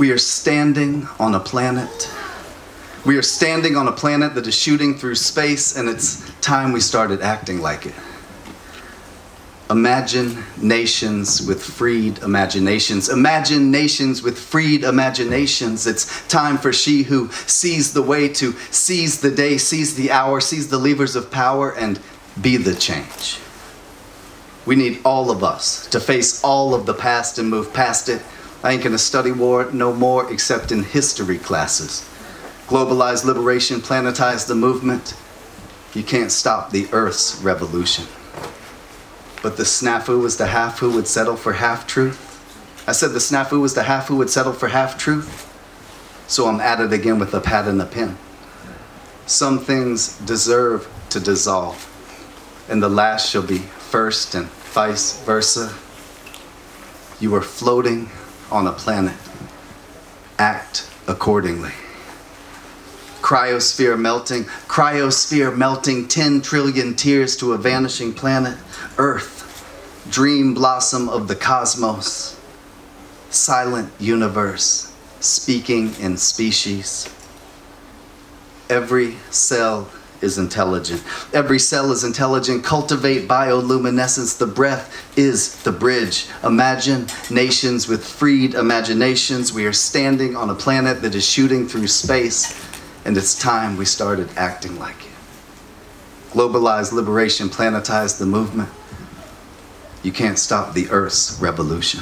We are standing on a planet. We are standing on a planet that is shooting through space, and it's time we started acting like it. Imagine nations with freed imaginations. Imagine nations with freed imaginations. It's time for she who sees the way to seize the day, seize the hour, seize the levers of power, and be the change. We need all of us to face all of the past and move past it. I ain't gonna study war no more except in history classes. Globalize liberation, planetize the movement. You can't stop the Earth's revolution. But the snafu was the half who would settle for half truth. I said the snafu was the half who would settle for half truth. So I'm at it again with a pad and a pen. Some things deserve to dissolve, and the last shall be first, and vice versa. You are floating on a planet. Act accordingly. Cryosphere melting, cryosphere melting 10 trillion tears to a vanishing planet. Earth, dream blossom of the cosmos. Silent universe, speaking in species. Every cell is intelligent. Every cell is intelligent. Cultivate bioluminescence. The breath is the bridge. Imagine nations with freed imaginations. We are standing on a planet that is shooting through space, and it's time we started acting like it. Globalize liberation, planetize the movement. You can't stop the Earth's revolution.